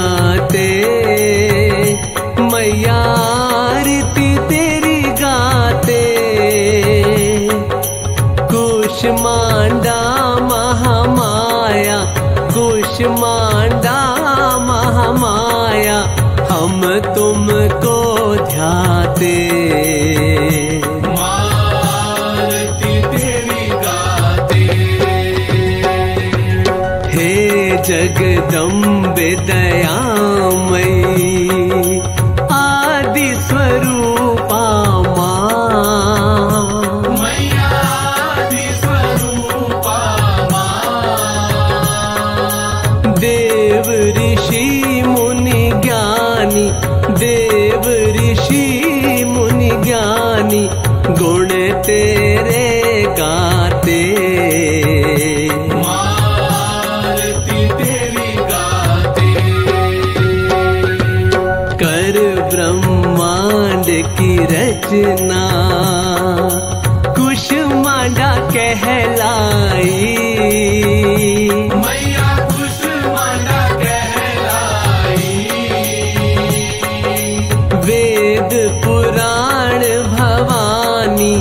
गाते मैयारती तेरी गाते। कुश मांडा महामाया कुश मांडा महामाया हम तुमको ध्याते। जगदम्बे दयामयी रचना कुष्मांडा कहलाई। मैया कहलाई। वेद पुराण भवानी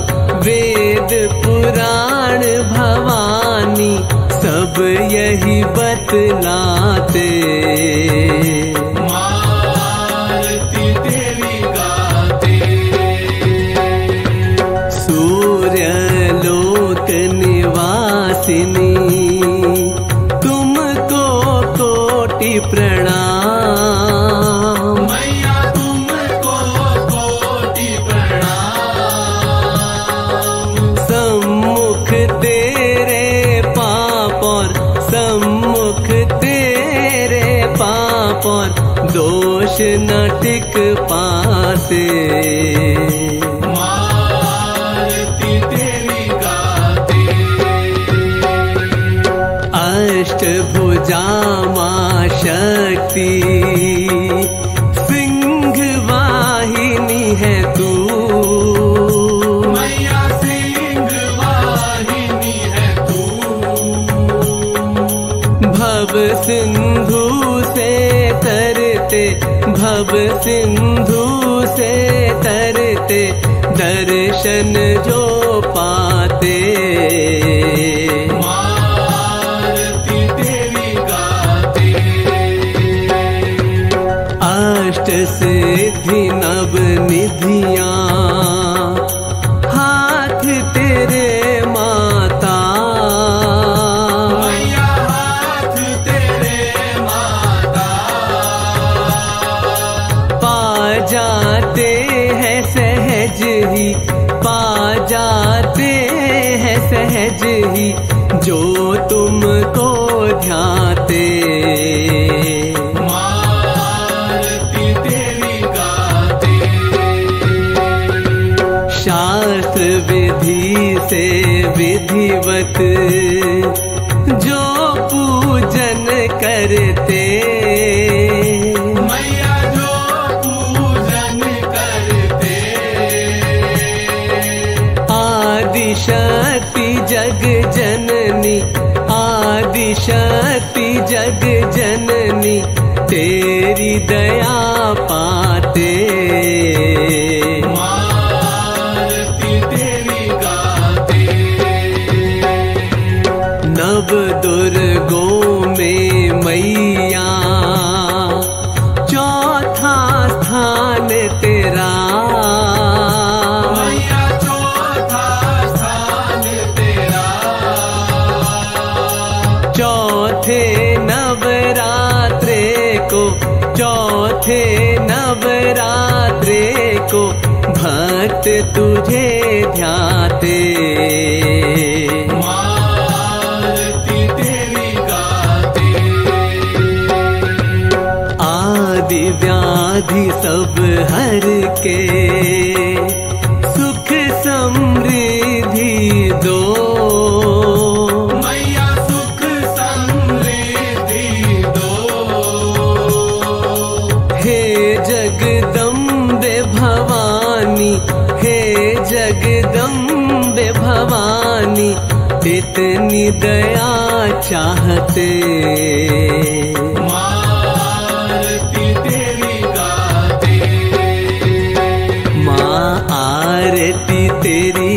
वेद पुराण भवानी सब यही बतलाते निवासिनी तुमको कोटि प्रणाम। मैया तुमको कोटि प्रणाम। सम्मुख तेरे पाप और सम्मुख तेरे पाप और दोष न टिक भव सिंधु से तरते भव सिंधु से तरते दर्शन जो पाते। अष्ट सिद्धि नव निधियाँ सहज ही जो तुमको ध्याते। शास्त्र विधि से विधिवत जो पूजन करते शक्ति जग जननी तेरी दया पाते। चौथे नवरात्रे को भक्त तुझे ध्याते। मारती तेरी गाते। आदि व्याधि सब हर के। इतनी दया चाहते। मारती तेरी गाते। माँ आरती तेरी